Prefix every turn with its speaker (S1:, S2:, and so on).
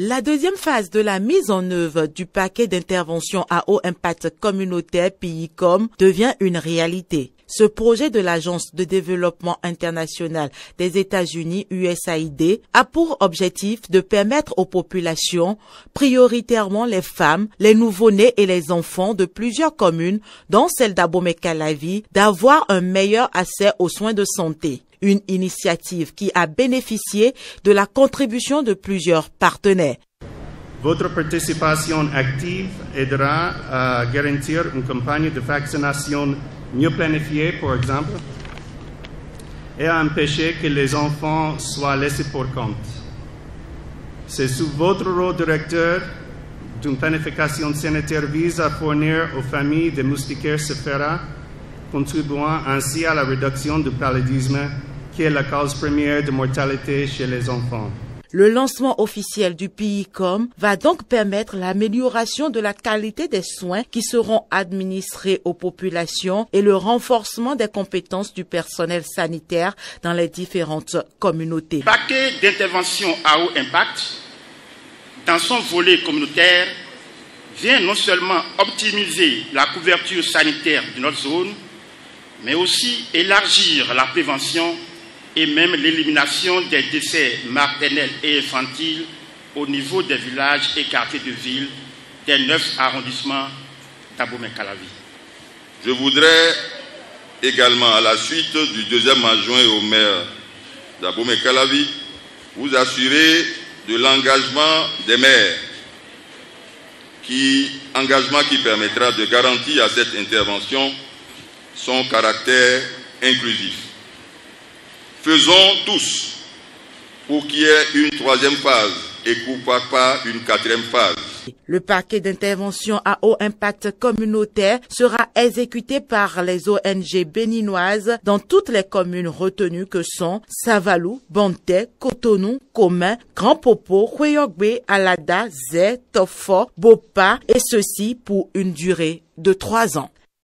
S1: La deuxième phase de la mise en œuvre du paquet d'intervention à haut impact communautaire PICOM devient une réalité. Ce projet de l'Agence de développement international des États-Unis USAID a pour objectif de permettre aux populations, prioritairement les femmes, les nouveau-nés et les enfants de plusieurs communes, dont celle d'Abomey-Calavi, d'avoir un meilleur accès aux soins de santé une initiative qui a bénéficié de la contribution de plusieurs partenaires.
S2: Votre participation active aidera à garantir une campagne de vaccination mieux planifiée, par exemple, et à empêcher que les enfants soient laissés pour compte. C'est sous votre rôle directeur d'une planification sanitaire vise à fournir aux familles des moustiquaires Sephora, contribuant ainsi à la réduction du paludisme qui est la cause première de mortalité chez les enfants.
S1: Le lancement officiel du PICOM va donc permettre l'amélioration de la qualité des soins qui seront administrés aux populations et le renforcement des compétences du personnel sanitaire dans les différentes communautés.
S3: Paquet d'intervention à haut impact, dans son volet communautaire, vient non seulement optimiser la couverture sanitaire de notre zone, mais aussi élargir la prévention et même l'élimination des décès maternels et infantiles au niveau des villages et quartiers de ville des neuf arrondissements d'Abomey-Calavi.
S4: Je voudrais également, à la suite du deuxième adjoint au maire d'Abomey-Calavi, vous assurer de l'engagement des maires, qui, engagement qui permettra de garantir à cette intervention son caractère inclusif. Faisons tous pour qu'il y ait une troisième phase et pas une quatrième phase.
S1: Le paquet d'intervention à haut impact communautaire sera exécuté par les ONG béninoises dans toutes les communes retenues que sont Savalou, Bonté, Cotonou, Commun, Grand Popo, Hueyogbe, Alada, Zé, Tofo, Bopa et ceci pour une durée de trois ans.